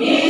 Yeah.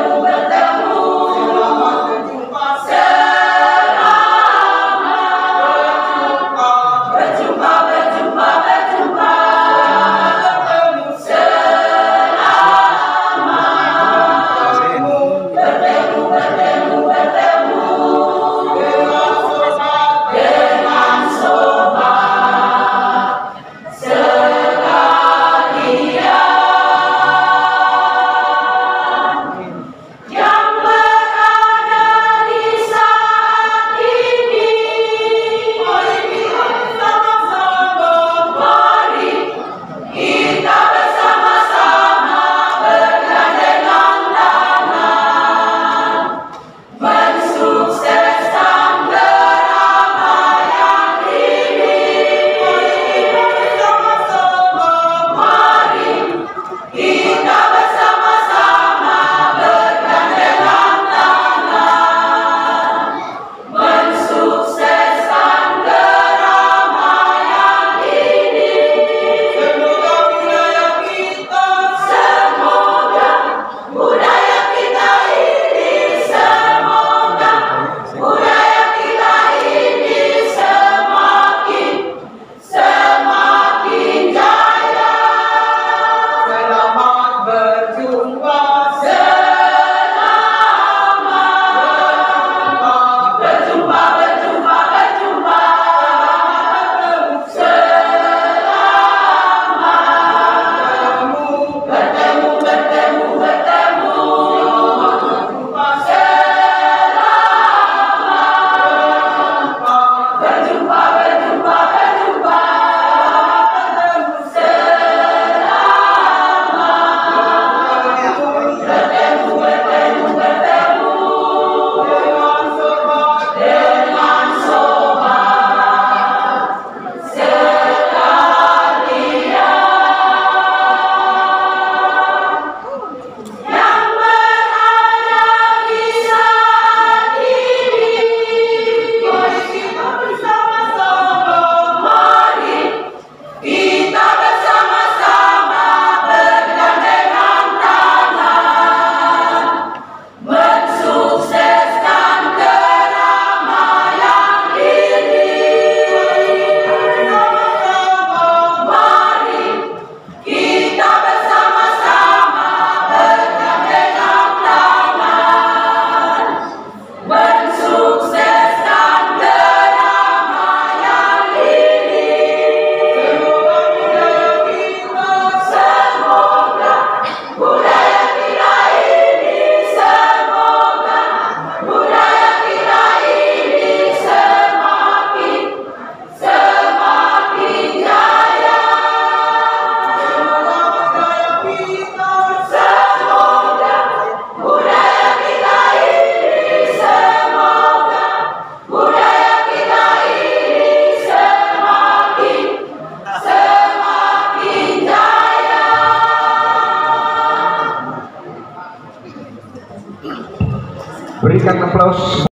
Berikan aplaus